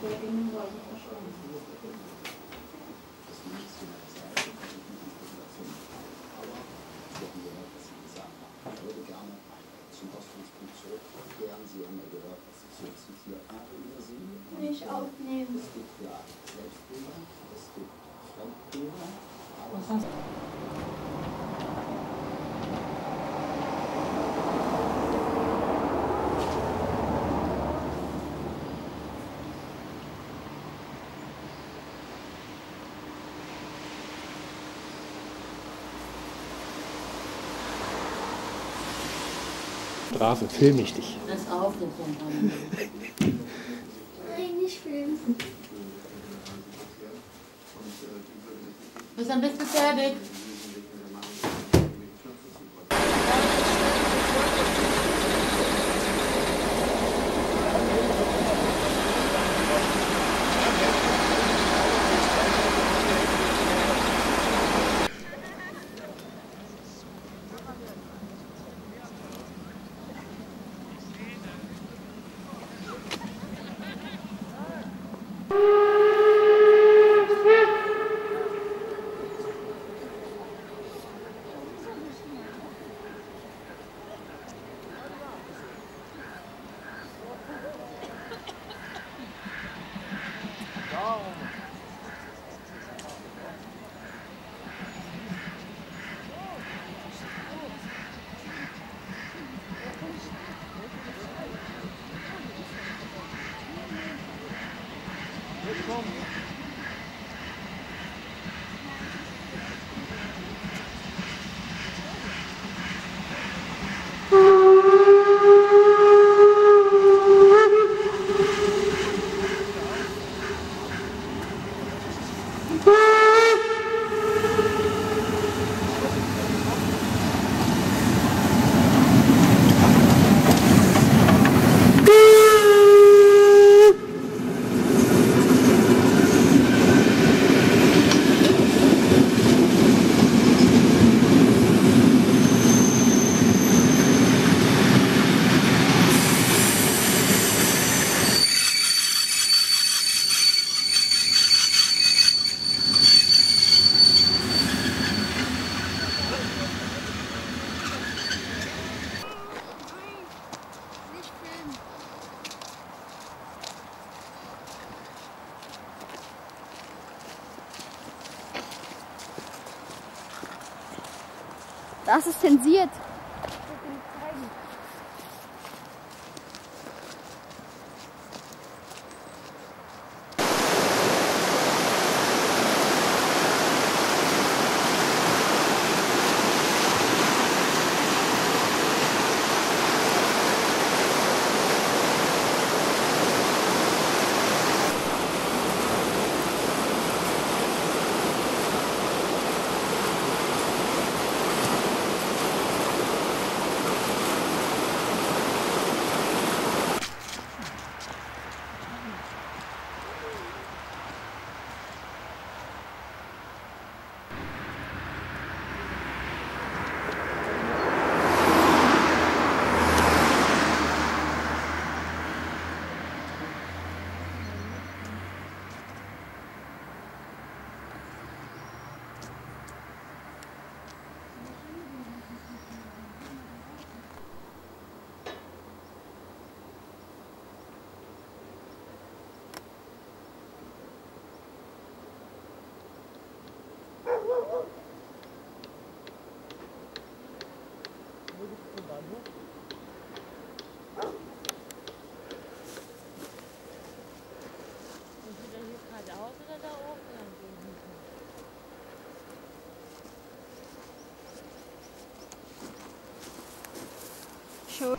Bergingen war ich verschwunden. Nicht aufnehmen. Es gibt ja Selbstbilder, es gibt Fremdbilder, Straße, film ich dich. Das aufgenommen haben. Nein, nicht filmen. Bis dann bist du fertig. Das ist zensiert. Schon.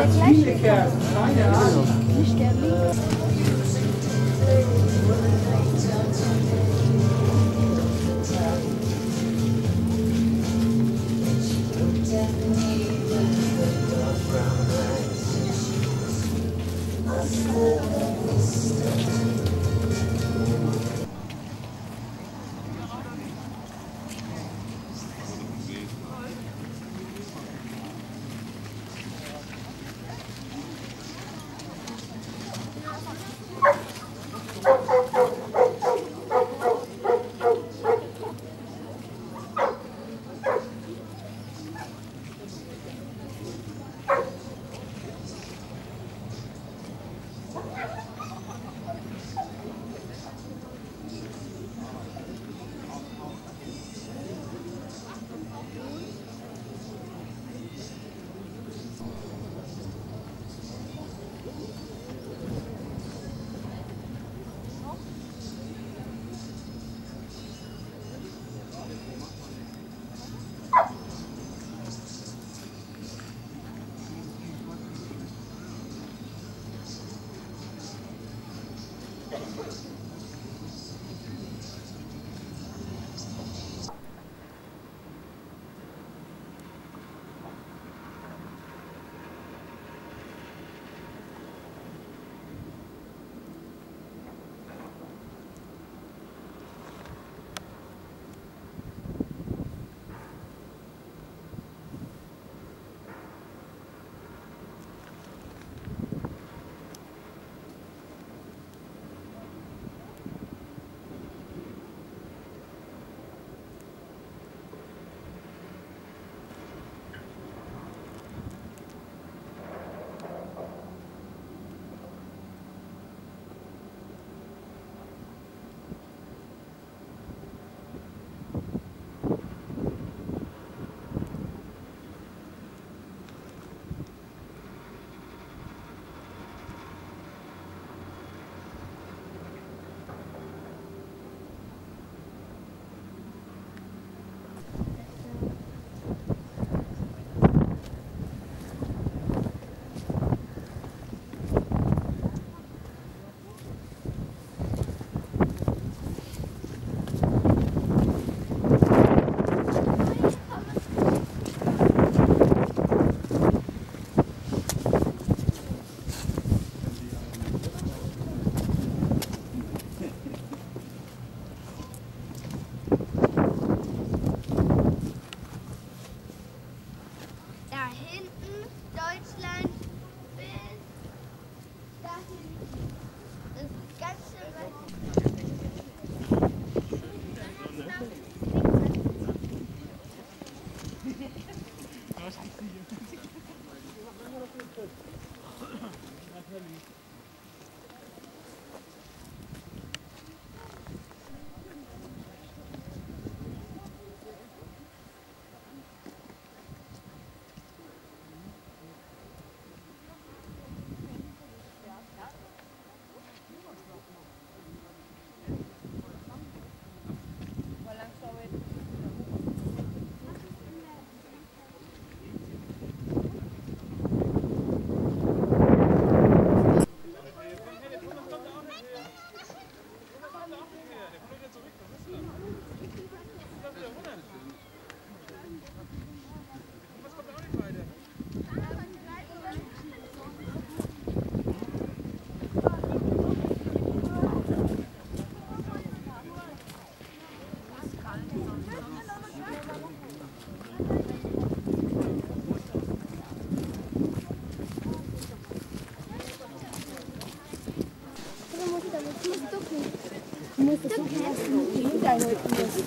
That's music.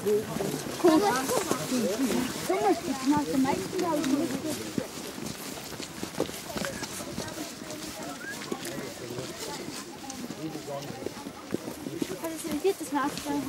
Jongens, ik maak de meisje. Dit is naast van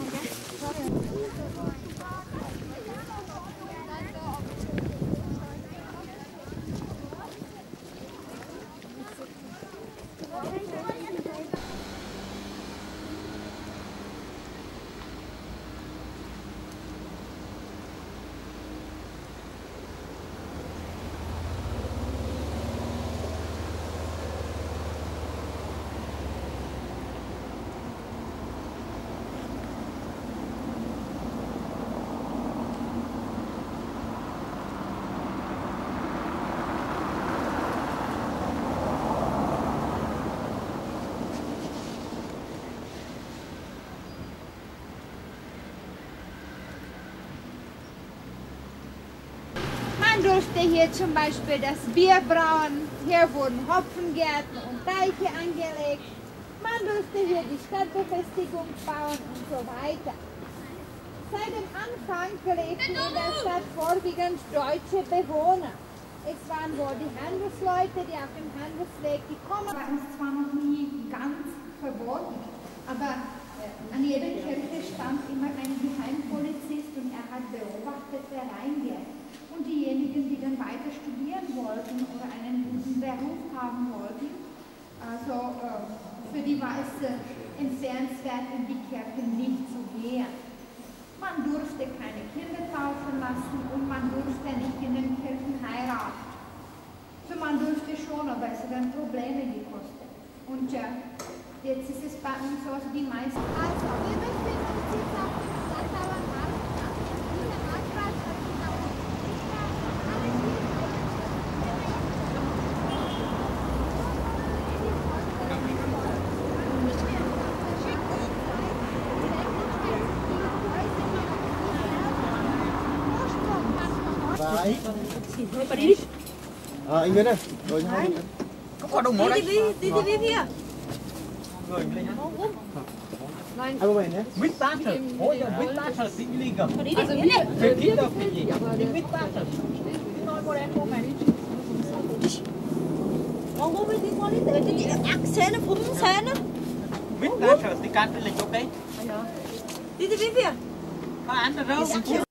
durfte hier zum Beispiel das Bier brauen, hier wurden Hopfengärten und Teiche angelegt, man durfte hier die Stadtbefestigung bauen und so weiter. Seit dem Anfang lebten in der Stadt vorwiegend deutsche Bewohner. Es waren wohl die Handelsleute, die auf dem Handelsweg gekommen waren. Es zwar noch nie ganz verboten, aber äh, an jeder Kirche stand immer ein Geheimpolizist und er hat beobachtet, wer reingeht. Und diejenigen, die dann weiter studieren wollten oder einen guten Beruf haben wollten, also äh, für die war es äh, empfehlenswert, in die Kirche nicht zu gehen. Man durfte keine Kinder taufen lassen und man durfte nicht in den Kirchen heiraten. So man durfte schon, aber es dann Probleme gekostet. Und äh, jetzt ist es bei uns so, also die meisten... Also, wir befinden uns jetzt ấy Thôi ờ, đi À anh Nguyễn này Rồi cho hai Có quả đồng mẫu đấy Đi đi đi đi đi à Rồi anh lên nhá Anh không về nhé. Mít ta sợ Ôi giờ mít ta sợ tính ly gầm Đi đi rồi đi. Phải ký đâu phải gì? Đi mít ta sợ Nói cô đen cô mày đi. Ông bố biết đi qua đi tới chứ chị ăn xé nó phúng xé nó. Mít ta sợ tính cát lên chỗ đấy. Đi đi đi đi à Bà ăn được đâu